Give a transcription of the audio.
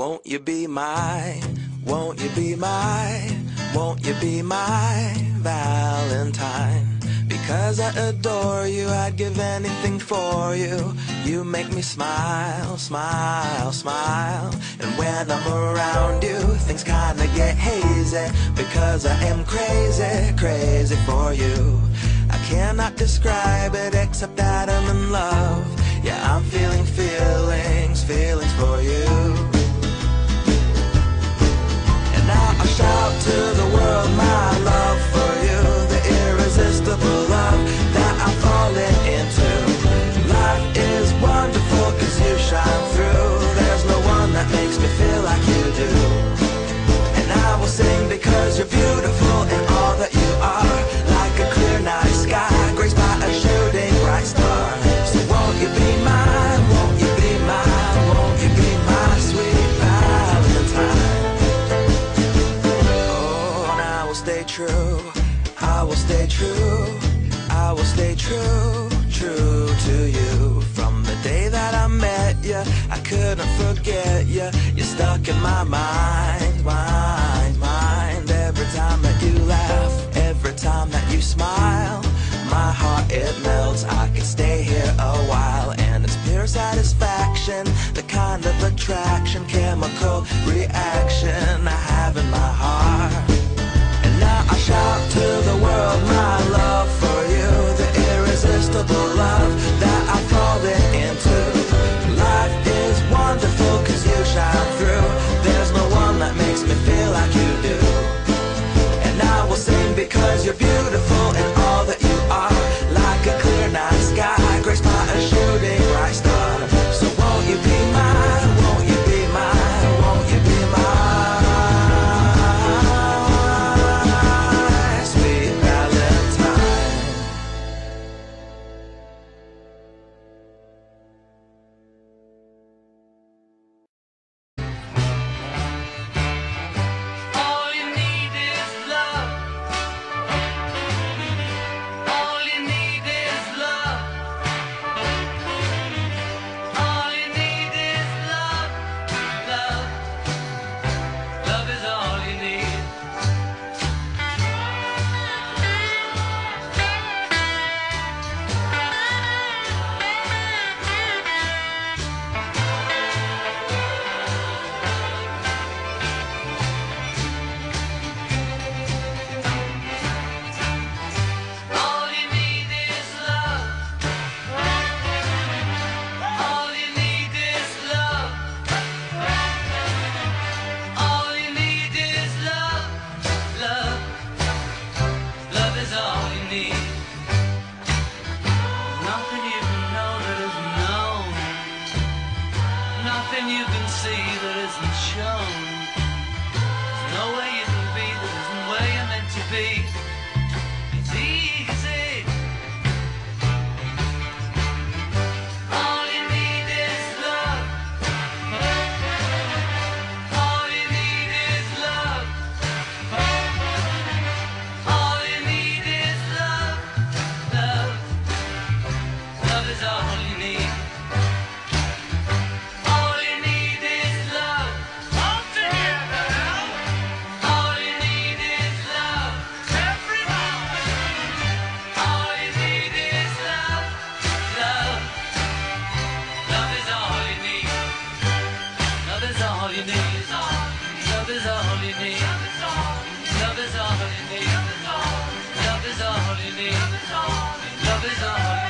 Won't you be my, won't you be my, won't you be my Valentine? Because I adore you, I'd give anything for you. You make me smile, smile, smile. And when I'm around you, things kinda get hazy. Because I am crazy, crazy for you. I cannot describe it except that because you're beautiful and all that you are. Like a clear night sky, graced by a shooting bright star. So won't you be mine? Won't you be mine? Won't you be my sweet Valentine? Oh, and I will stay true. I will stay true. I will stay true, true to you. From the day that I met you, I couldn't forget you. You're stuck in my mind, kind of attraction, chemical you can see that isn't shown. There's no way you can be that isn't where you're meant to be. Need. Love is all